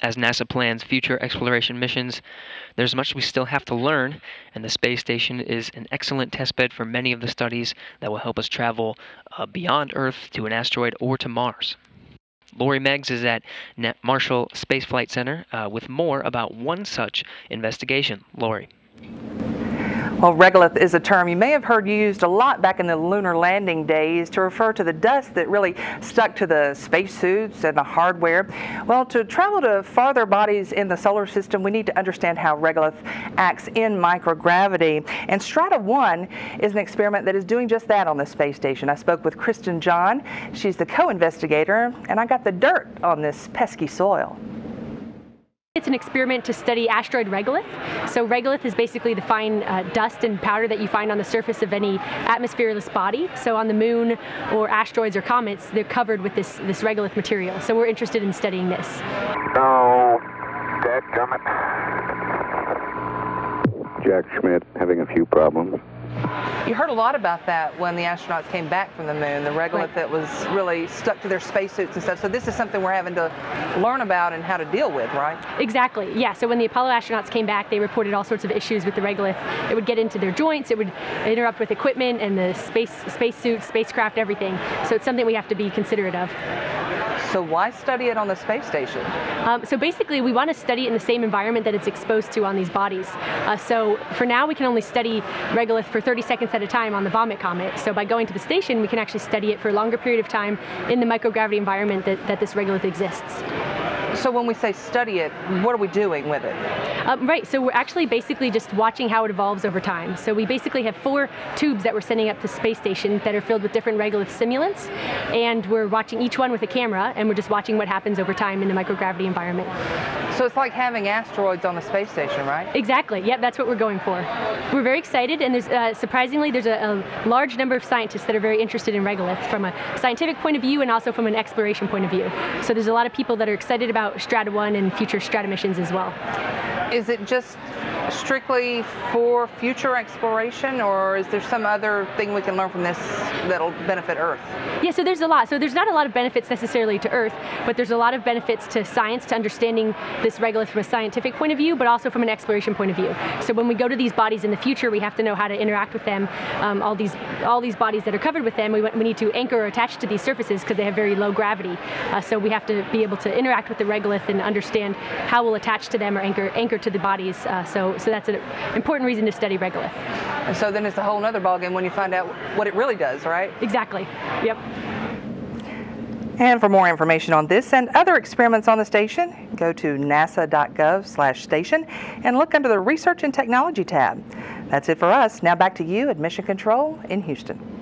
As NASA plans future exploration missions, there's much we still have to learn, and the space station is an excellent testbed for many of the studies that will help us travel uh, beyond Earth to an asteroid or to Mars. Lori Meggs is at Marshall Space Flight Center uh, with more about one such investigation. Lori. Well, regolith is a term you may have heard used a lot back in the lunar landing days to refer to the dust that really stuck to the spacesuits and the hardware. Well, to travel to farther bodies in the solar system, we need to understand how regolith acts in microgravity. And Strata 1 is an experiment that is doing just that on the space station. I spoke with Kristen John. She's the co-investigator, and I got the dirt on this pesky soil. It's an experiment to study asteroid regolith. So regolith is basically the fine uh, dust and powder that you find on the surface of any atmosphereless body. So on the moon or asteroids or comets, they're covered with this, this regolith material. So we're interested in studying this. Oh, dead gummit. Jack Schmitt having a few problems. You heard a lot about that when the astronauts came back from the moon, the regolith right. that was really stuck to their spacesuits and stuff. So this is something we're having to learn about and how to deal with, right? Exactly, yeah. So when the Apollo astronauts came back, they reported all sorts of issues with the regolith. It would get into their joints, it would interrupt with equipment and the space spacesuits, spacecraft, everything. So it's something we have to be considerate of. So why study it on the space station? Um, so basically, we want to study it in the same environment that it's exposed to on these bodies. Uh, so for now, we can only study regolith for 30 seconds at a time on the Vomit Comet. So by going to the station, we can actually study it for a longer period of time in the microgravity environment that, that this regolith exists. So when we say study it, what are we doing with it? Um, right, so we're actually basically just watching how it evolves over time. So we basically have four tubes that we're sending up to space station that are filled with different regolith simulants, and we're watching each one with a camera, and we're just watching what happens over time in the microgravity environment. So it's like having asteroids on the space station, right? Exactly, yep, that's what we're going for. We're very excited, and there's uh, surprisingly, there's a, a large number of scientists that are very interested in regolith from a scientific point of view and also from an exploration point of view. So there's a lot of people that are excited about about Strata 1 and future Strata missions as well. Is it just strictly for future exploration or is there some other thing we can learn from this that'll benefit Earth? Yeah, so there's a lot. So there's not a lot of benefits necessarily to Earth, but there's a lot of benefits to science, to understanding this regolith from a scientific point of view, but also from an exploration point of view. So when we go to these bodies in the future, we have to know how to interact with them. Um, all these all these bodies that are covered with them, we, we need to anchor or attach to these surfaces because they have very low gravity. Uh, so we have to be able to interact with the regolith and understand how we'll attach to them or anchor anchor to the bodies. Uh, so so that's an important reason to study regolith. And so then it's a whole other ballgame when you find out what it really does, right? Exactly. Yep. And for more information on this and other experiments on the station, go to nasa.gov slash station and look under the Research and Technology tab. That's it for us. Now back to you at Mission Control in Houston.